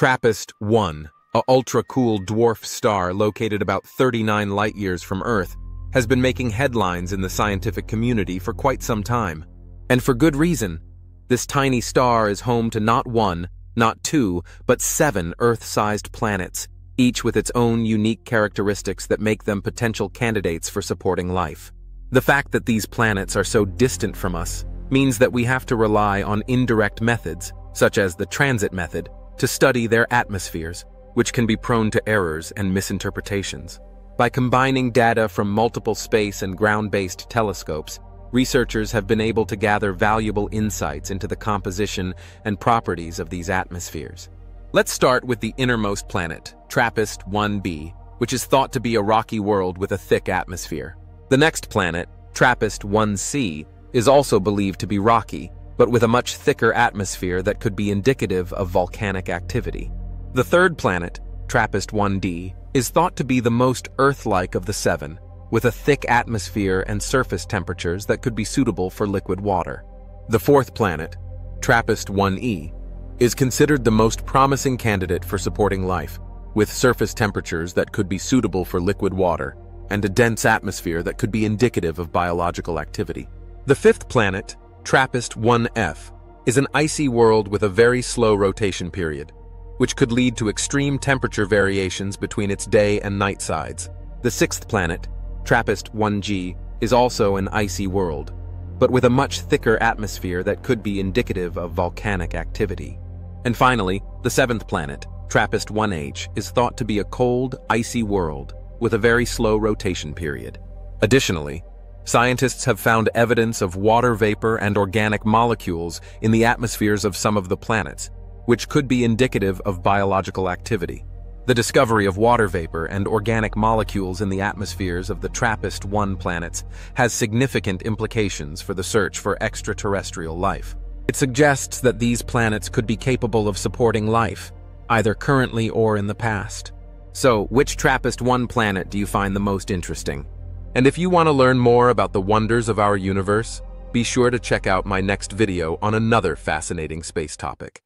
TRAPPIST-1, a ultra-cool dwarf star located about 39 light-years from Earth, has been making headlines in the scientific community for quite some time. And for good reason. This tiny star is home to not one, not two, but seven Earth-sized planets, each with its own unique characteristics that make them potential candidates for supporting life. The fact that these planets are so distant from us means that we have to rely on indirect methods, such as the transit method, to study their atmospheres, which can be prone to errors and misinterpretations. By combining data from multiple space and ground-based telescopes, researchers have been able to gather valuable insights into the composition and properties of these atmospheres. Let's start with the innermost planet, TRAPPIST-1b, which is thought to be a rocky world with a thick atmosphere. The next planet, TRAPPIST-1c, is also believed to be rocky, but with a much thicker atmosphere that could be indicative of volcanic activity. The third planet, TRAPPIST-1d, is thought to be the most Earth-like of the seven, with a thick atmosphere and surface temperatures that could be suitable for liquid water. The fourth planet, TRAPPIST-1e, is considered the most promising candidate for supporting life, with surface temperatures that could be suitable for liquid water and a dense atmosphere that could be indicative of biological activity. The fifth planet, TRAPPIST-1f, is an icy world with a very slow rotation period, which could lead to extreme temperature variations between its day and night sides. The sixth planet, TRAPPIST-1g, is also an icy world, but with a much thicker atmosphere that could be indicative of volcanic activity. And finally, the seventh planet, TRAPPIST-1h, is thought to be a cold, icy world with a very slow rotation period. Additionally, scientists have found evidence of water vapor and organic molecules in the atmospheres of some of the planets, which could be indicative of biological activity. The discovery of water vapor and organic molecules in the atmospheres of the TRAPPIST-1 planets has significant implications for the search for extraterrestrial life. It suggests that these planets could be capable of supporting life, either currently or in the past. So, which TRAPPIST-1 planet do you find the most interesting? And if you want to learn more about the wonders of our universe, be sure to check out my next video on another fascinating space topic.